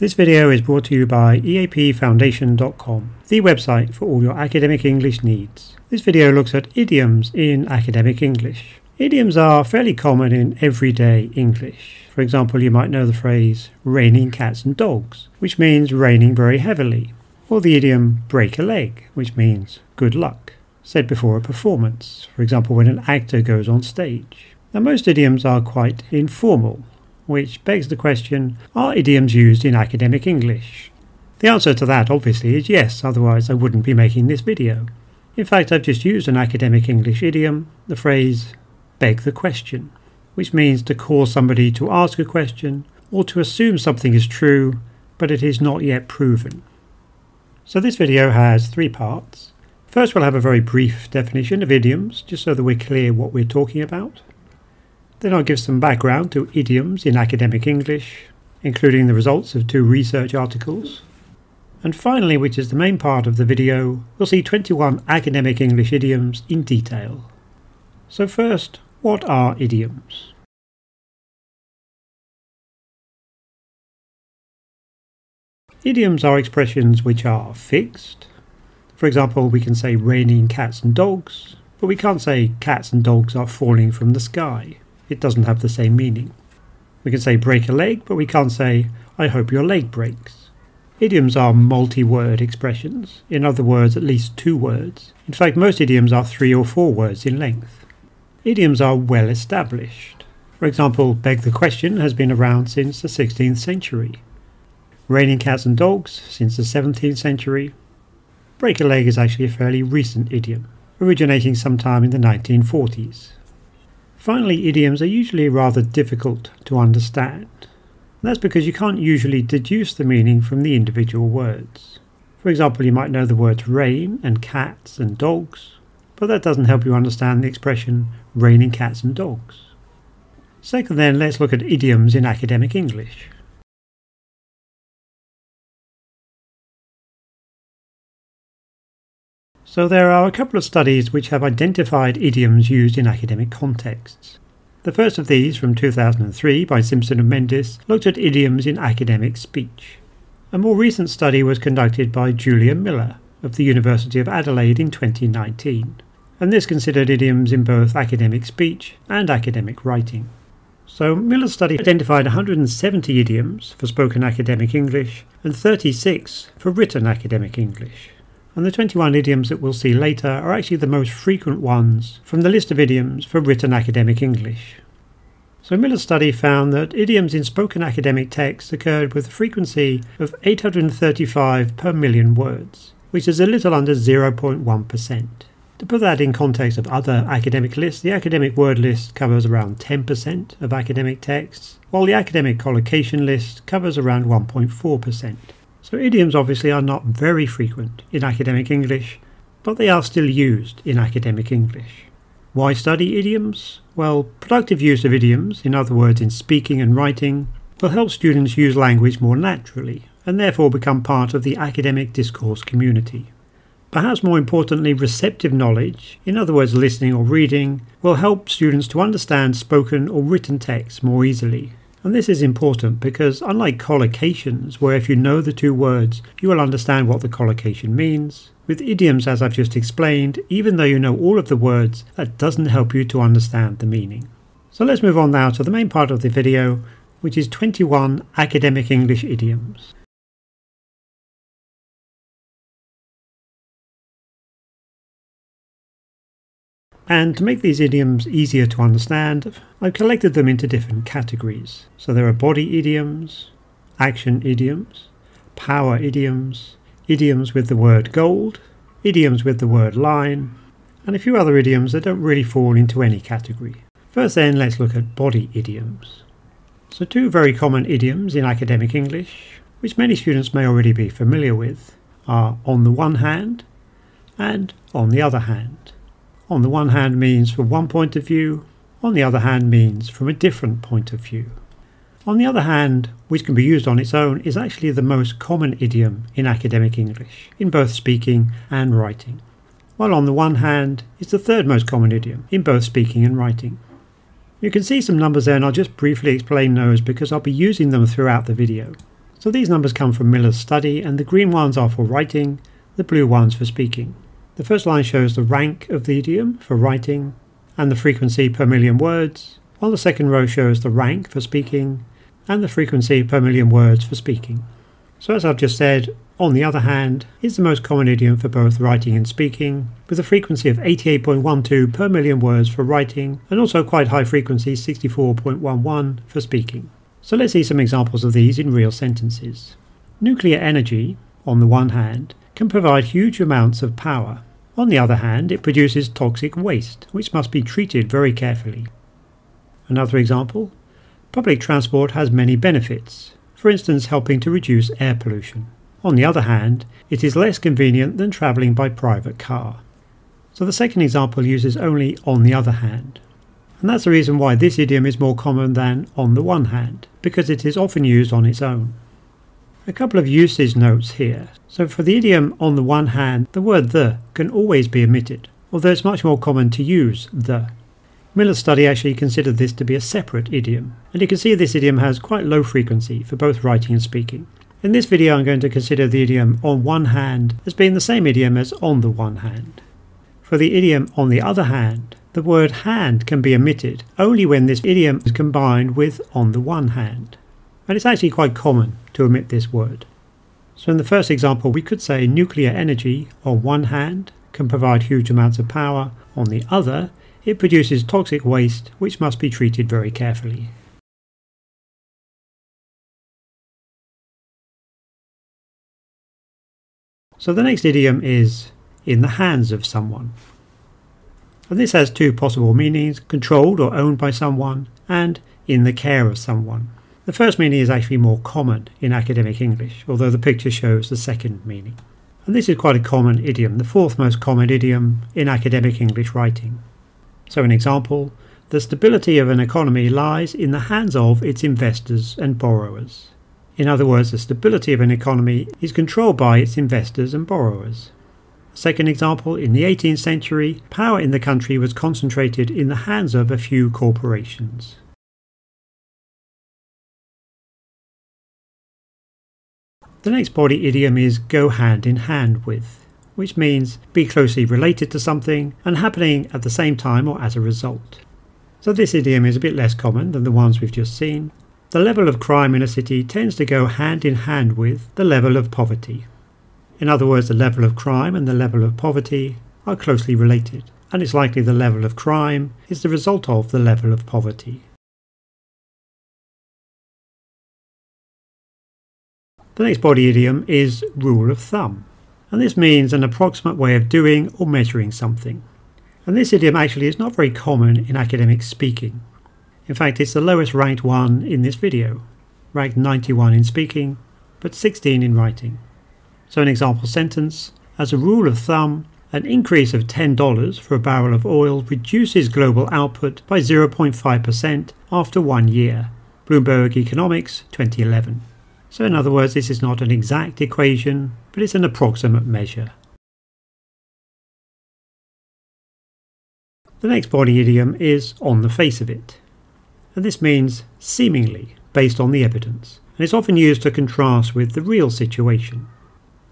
This video is brought to you by eapfoundation.com, the website for all your academic English needs. This video looks at idioms in academic English. Idioms are fairly common in everyday English. For example, you might know the phrase raining cats and dogs, which means raining very heavily, or the idiom break a leg, which means good luck, said before a performance, for example, when an actor goes on stage. Now, most idioms are quite informal, which begs the question are idioms used in academic English? The answer to that obviously is yes, otherwise I wouldn't be making this video. In fact, I've just used an academic English idiom, the phrase beg the question, which means to cause somebody to ask a question or to assume something is true but it is not yet proven. So this video has three parts. First we'll have a very brief definition of idioms, just so that we're clear what we're talking about. Then I'll give some background to idioms in academic English, including the results of two research articles. And finally, which is the main part of the video, we'll see 21 academic English idioms in detail. So first, what are idioms? Idioms are expressions which are fixed. For example, we can say raining cats and dogs, but we can't say cats and dogs are falling from the sky it doesn't have the same meaning. We can say break a leg, but we can't say I hope your leg breaks. Idioms are multi-word expressions, in other words at least two words. In fact most idioms are three or four words in length. Idioms are well established. For example, beg the question has been around since the 16th century. Raining cats and dogs since the 17th century. Break a leg is actually a fairly recent idiom, originating sometime in the 1940s. Finally, idioms are usually rather difficult to understand. That's because you can't usually deduce the meaning from the individual words. For example, you might know the words rain and cats and dogs, but that doesn't help you understand the expression raining cats and dogs. Second then, let's look at idioms in academic English. So there are a couple of studies which have identified idioms used in academic contexts. The first of these, from 2003 by Simpson and Mendis, looked at idioms in academic speech. A more recent study was conducted by Julia Miller of the University of Adelaide in 2019, and this considered idioms in both academic speech and academic writing. So Miller's study identified 170 idioms for spoken academic English and 36 for written academic English and the 21 idioms that we'll see later are actually the most frequent ones from the list of idioms for written academic English. So Miller's study found that idioms in spoken academic texts occurred with a frequency of 835 per million words, which is a little under 0.1%. To put that in context of other academic lists, the academic word list covers around 10% of academic texts, while the academic collocation list covers around 1.4%. So idioms obviously are not very frequent in academic English, but they are still used in academic English. Why study idioms? Well, productive use of idioms, in other words in speaking and writing, will help students use language more naturally and therefore become part of the academic discourse community. Perhaps more importantly, receptive knowledge, in other words listening or reading, will help students to understand spoken or written text more easily and this is important because unlike collocations, where if you know the two words, you will understand what the collocation means, with idioms as I've just explained, even though you know all of the words, that doesn't help you to understand the meaning. So let's move on now to the main part of the video, which is 21 academic English idioms. And to make these idioms easier to understand, I've collected them into different categories. So there are body idioms, action idioms, power idioms, idioms with the word gold, idioms with the word line, and a few other idioms that don't really fall into any category. First then, let's look at body idioms. So two very common idioms in academic English, which many students may already be familiar with, are on the one hand and on the other hand on the one hand means from one point of view, on the other hand means from a different point of view. On the other hand, which can be used on its own, is actually the most common idiom in academic English, in both speaking and writing. While on the one hand is the third most common idiom in both speaking and writing. You can see some numbers there and I'll just briefly explain those because I'll be using them throughout the video. So these numbers come from Miller's study, and the green ones are for writing, the blue ones for speaking. The first line shows the rank of the idiom for writing and the frequency per million words, while the second row shows the rank for speaking and the frequency per million words for speaking. So as I've just said, on the other hand, is the most common idiom for both writing and speaking, with a frequency of 88.12 per million words for writing and also quite high frequency 64.11 for speaking. So let's see some examples of these in real sentences. Nuclear energy, on the one hand, can provide huge amounts of power. On the other hand, it produces toxic waste, which must be treated very carefully. Another example, public transport has many benefits, for instance helping to reduce air pollution. On the other hand, it is less convenient than travelling by private car. So the second example uses only on the other hand. And that's the reason why this idiom is more common than on the one hand, because it is often used on its own. A couple of usage notes here. So for the idiom on the one hand, the word the can always be omitted, although it's much more common to use the. Miller's study actually considered this to be a separate idiom, and you can see this idiom has quite low frequency for both writing and speaking. In this video I'm going to consider the idiom on one hand as being the same idiom as on the one hand. For the idiom on the other hand, the word hand can be omitted only when this idiom is combined with on the one hand. And it's actually quite common to omit this word. So in the first example we could say nuclear energy on one hand can provide huge amounts of power, on the other it produces toxic waste which must be treated very carefully. So the next idiom is in the hands of someone. And this has two possible meanings, controlled or owned by someone, and in the care of someone. The first meaning is actually more common in academic English, although the picture shows the second meaning. And this is quite a common idiom, the fourth most common idiom in academic English writing. So an example, the stability of an economy lies in the hands of its investors and borrowers. In other words, the stability of an economy is controlled by its investors and borrowers. Second example, in the 18th century, power in the country was concentrated in the hands of a few corporations. The next body idiom is go hand in hand with, which means be closely related to something and happening at the same time or as a result. So this idiom is a bit less common than the ones we've just seen. The level of crime in a city tends to go hand in hand with the level of poverty. In other words, the level of crime and the level of poverty are closely related, and it's likely the level of crime is the result of the level of poverty. The next body idiom is rule of thumb, and this means an approximate way of doing or measuring something. And this idiom actually is not very common in academic speaking. In fact, it's the lowest ranked one in this video, ranked 91 in speaking, but 16 in writing. So an example sentence, as a rule of thumb, an increase of $10 for a barrel of oil reduces global output by 0.5% after one year. Bloomberg Economics 2011. So in other words, this is not an exact equation, but it's an approximate measure. The next body idiom is on the face of it. And this means seemingly, based on the evidence. And it's often used to contrast with the real situation.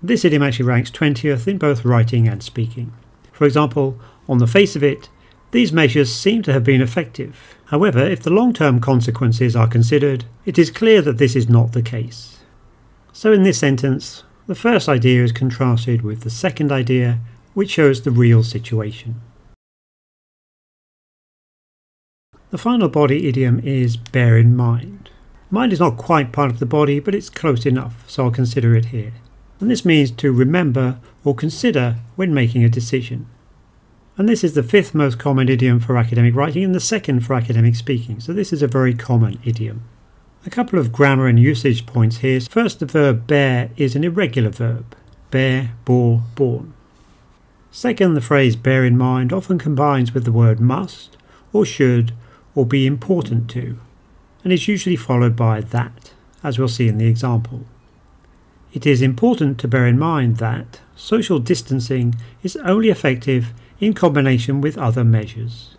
This idiom actually ranks 20th in both writing and speaking. For example, on the face of it, these measures seem to have been effective. However, if the long-term consequences are considered, it is clear that this is not the case. So in this sentence, the first idea is contrasted with the second idea, which shows the real situation. The final body idiom is bear in mind. Mind is not quite part of the body, but it's close enough, so I'll consider it here and this means to remember or consider when making a decision. And this is the fifth most common idiom for academic writing and the second for academic speaking, so this is a very common idiom. A couple of grammar and usage points here. First, the verb bear is an irregular verb. Bear, bore, born. Second, the phrase bear in mind often combines with the word must, or should, or be important to, and is usually followed by that, as we'll see in the example. It is important to bear in mind that social distancing is only effective in combination with other measures.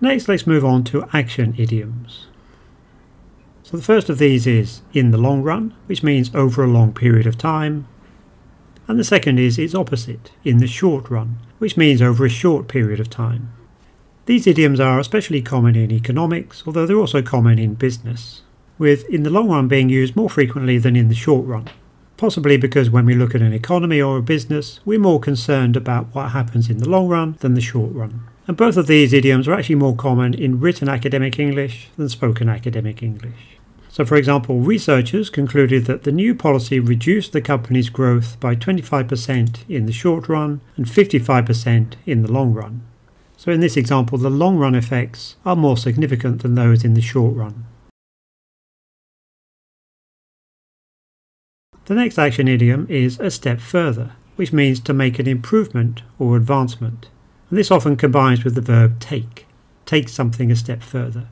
Next, let's move on to action idioms. So the first of these is in the long run, which means over a long period of time. And the second is its opposite, in the short run, which means over a short period of time. These idioms are especially common in economics, although they're also common in business, with in the long run being used more frequently than in the short run. Possibly because when we look at an economy or a business, we're more concerned about what happens in the long run than the short run. And both of these idioms are actually more common in written academic English than spoken academic English. So, for example, researchers concluded that the new policy reduced the company's growth by 25% in the short run and 55% in the long run. So, in this example, the long run effects are more significant than those in the short run. The next action idiom is a step further, which means to make an improvement or advancement. And this often combines with the verb take, take something a step further.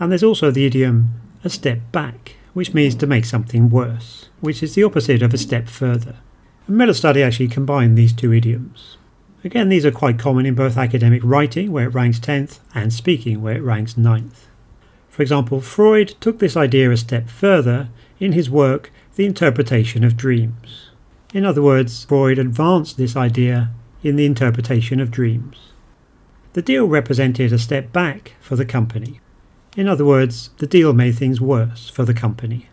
And there's also the idiom a step back, which means to make something worse, which is the opposite of a step further. And Miller's study actually combined these two idioms. Again, these are quite common in both academic writing, where it ranks 10th, and speaking, where it ranks 9th. For example, Freud took this idea a step further in his work The Interpretation of Dreams. In other words, Freud advanced this idea in the interpretation of dreams. The deal represented a step back for the company. In other words, the deal made things worse for the company.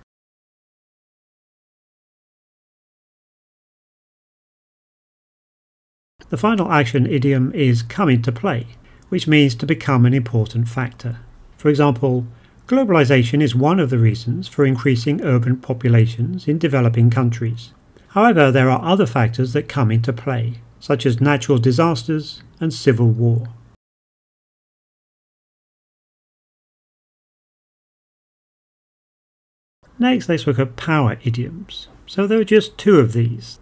The final action idiom is come into play, which means to become an important factor. For example, globalization is one of the reasons for increasing urban populations in developing countries. However, there are other factors that come into play, such as natural disasters and civil war. Next, let's look at power idioms. So there are just two of these.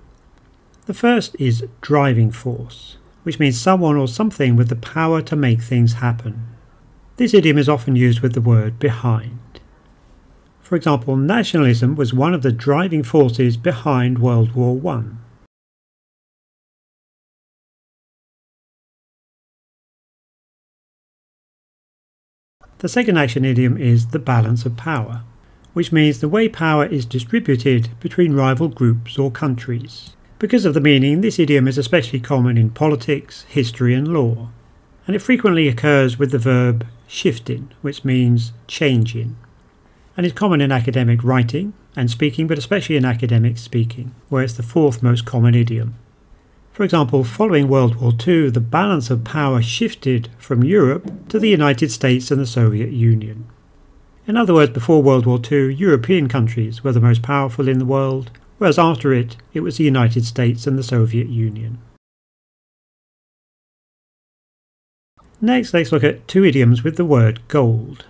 The first is driving force, which means someone or something with the power to make things happen. This idiom is often used with the word behind. For example, nationalism was one of the driving forces behind World War I. The second action idiom is the balance of power which means the way power is distributed between rival groups or countries. Because of the meaning, this idiom is especially common in politics, history and law, and it frequently occurs with the verb shifting, which means changing, and is common in academic writing and speaking, but especially in academic speaking, where it's the fourth most common idiom. For example, following World War II, the balance of power shifted from Europe to the United States and the Soviet Union. In other words, before World War II, European countries were the most powerful in the world, whereas after it, it was the United States and the Soviet Union. Next, let's look at two idioms with the word gold.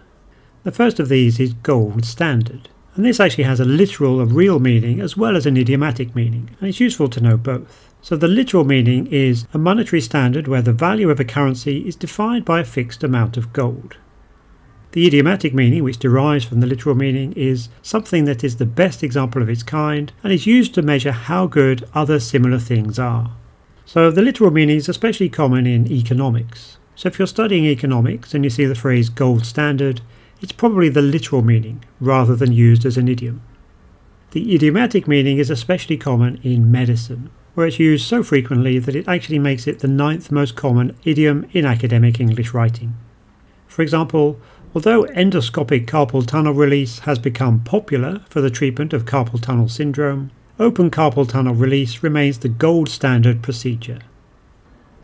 The first of these is gold standard, and this actually has a literal, a real meaning, as well as an idiomatic meaning, and it's useful to know both. So the literal meaning is a monetary standard where the value of a currency is defined by a fixed amount of gold. The idiomatic meaning, which derives from the literal meaning, is something that is the best example of its kind and is used to measure how good other similar things are. So the literal meaning is especially common in economics. So if you're studying economics and you see the phrase gold standard, it's probably the literal meaning rather than used as an idiom. The idiomatic meaning is especially common in medicine, where it's used so frequently that it actually makes it the ninth most common idiom in academic English writing. For example, Although endoscopic carpal tunnel release has become popular for the treatment of carpal tunnel syndrome, open carpal tunnel release remains the gold standard procedure.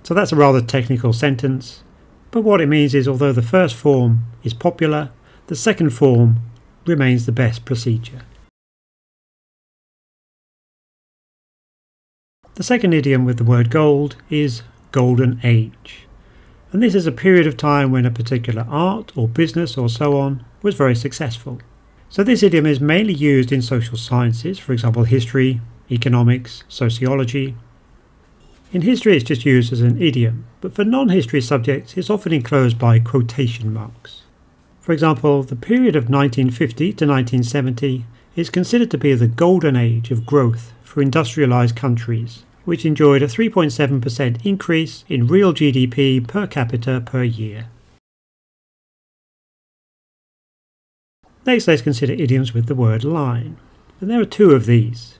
So that's a rather technical sentence, but what it means is although the first form is popular, the second form remains the best procedure. The second idiom with the word gold is golden age and this is a period of time when a particular art or business or so on was very successful. So this idiom is mainly used in social sciences, for example history, economics, sociology. In history it's just used as an idiom, but for non-history subjects it's often enclosed by quotation marks. For example, the period of 1950 to 1970 is considered to be the golden age of growth for industrialized countries which enjoyed a 3.7% increase in real GDP per capita per year. Next, let's consider idioms with the word line. And there are two of these.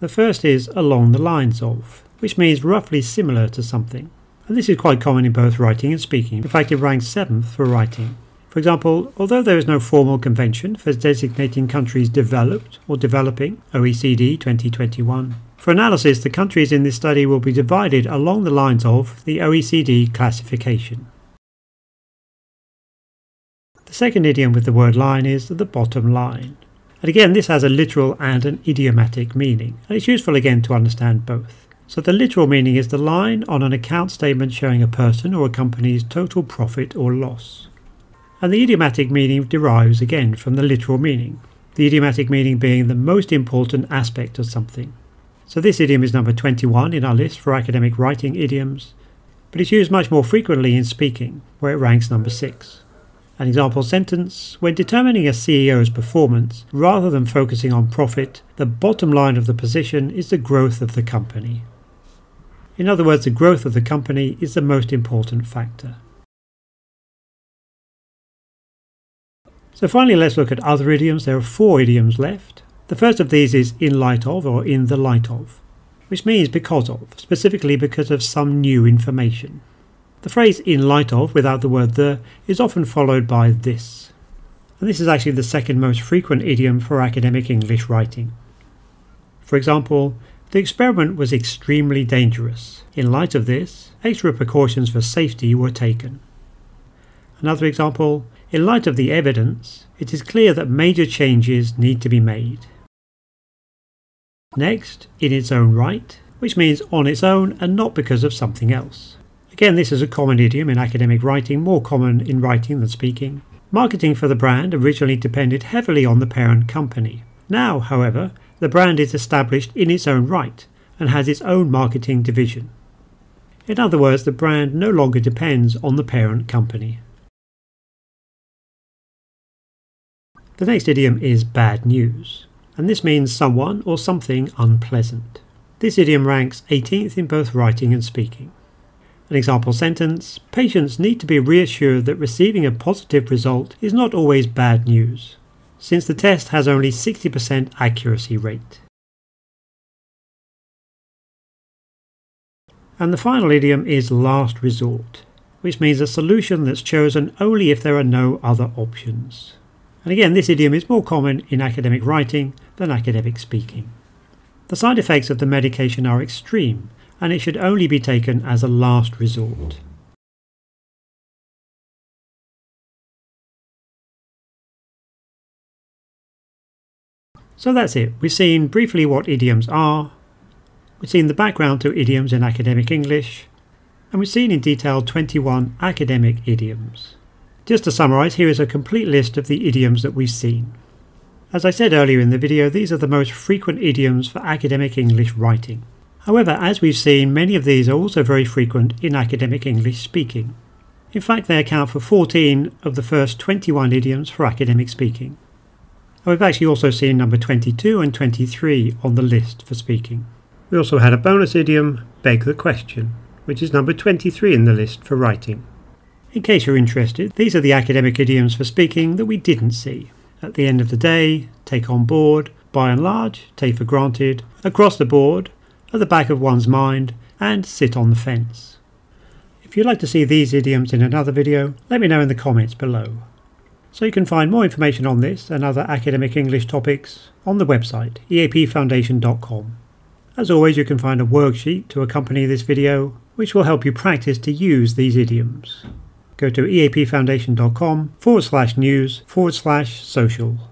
The first is along the lines of, which means roughly similar to something. And this is quite common in both writing and speaking. In fact, it ranks 7th for writing. For example, although there is no formal convention for designating countries developed or developing, OECD 2021, for analysis the countries in this study will be divided along the lines of the OECD classification. The second idiom with the word line is the bottom line. And again, this has a literal and an idiomatic meaning, and it's useful again to understand both. So the literal meaning is the line on an account statement showing a person or a company's total profit or loss. And the idiomatic meaning derives again from the literal meaning, the idiomatic meaning being the most important aspect of something. So this idiom is number 21 in our list for academic writing idioms, but it's used much more frequently in speaking, where it ranks number 6. An example sentence When determining a CEO's performance, rather than focusing on profit, the bottom line of the position is the growth of the company. In other words, the growth of the company is the most important factor. So finally, let's look at other idioms. There are four idioms left. The first of these is in light of or in the light of, which means because of, specifically because of some new information. The phrase in light of without the word the is often followed by this. And this is actually the second most frequent idiom for academic English writing. For example, the experiment was extremely dangerous. In light of this, extra precautions for safety were taken. Another example, in light of the evidence, it is clear that major changes need to be made. Next, in its own right, which means on its own and not because of something else. Again, this is a common idiom in academic writing, more common in writing than speaking. Marketing for the brand originally depended heavily on the parent company. Now, however, the brand is established in its own right and has its own marketing division. In other words, the brand no longer depends on the parent company. The next idiom is bad news, and this means someone or something unpleasant. This idiom ranks 18th in both writing and speaking. An example sentence Patients need to be reassured that receiving a positive result is not always bad news, since the test has only 60% accuracy rate. And the final idiom is last resort, which means a solution that's chosen only if there are no other options. And again, this idiom is more common in academic writing than academic speaking. The side effects of the medication are extreme, and it should only be taken as a last resort. So that's it. We've seen briefly what idioms are, we've seen the background to idioms in academic English, and we've seen in detail 21 academic idioms. Just to summarise, here is a complete list of the idioms that we've seen. As I said earlier in the video, these are the most frequent idioms for academic English writing. However, as we've seen, many of these are also very frequent in academic English speaking. In fact, they account for 14 of the first 21 idioms for academic speaking. And we've actually also seen number 22 and 23 on the list for speaking. We also had a bonus idiom, beg the question, which is number 23 in the list for writing. In case you're interested, these are the academic idioms for speaking that we didn't see. At the end of the day, take on board, by and large, take for granted, across the board, at the back of one's mind and sit on the fence. If you'd like to see these idioms in another video, let me know in the comments below. So you can find more information on this and other academic English topics on the website eapfoundation.com. As always you can find a worksheet to accompany this video which will help you practice to use these idioms. Go to eapfoundation.com forward slash news forward slash social.